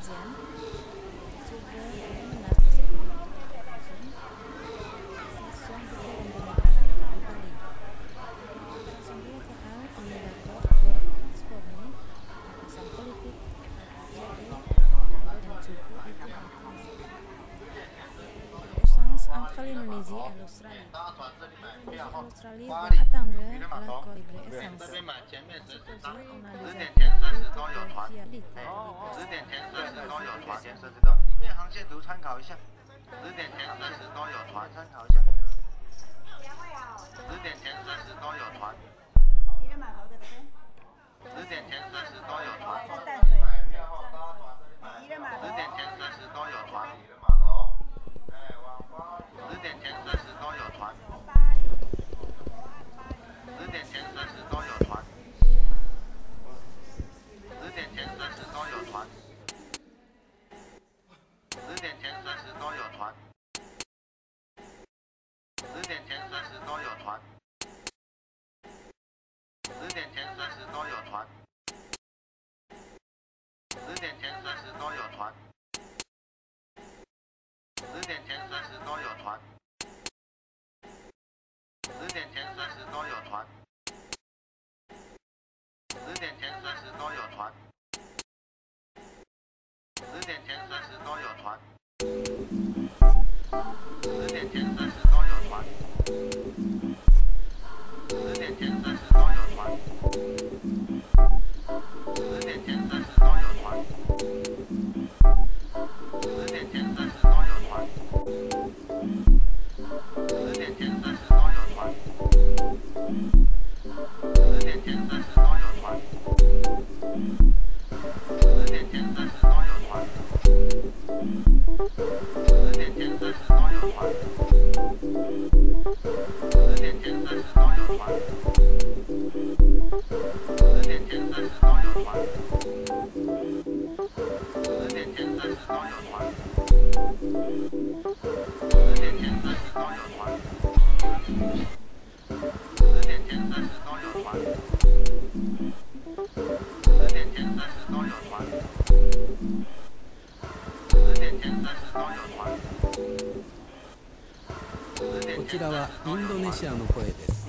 Asien ya, sudah benar tersebut sesuai dengan demokrasi Bali. Semua kehal inilah transformasi urusan politik jadi dan suku itu Échange entre l'Indonésie et Australia, L'Australie va attendre l'accord de libre-échange. 都有团十点前四十都有团里面航线图参考一下十点前四十都有团参考一下十点前四十都有团。十点前，随时都有船。十点前，随时都有船。十点前，随时都有船。十点前，随时都有船。十点前，随时都有船。十点前，随时都有船。十点前，随时都有船。ちらはインドネシアの声です。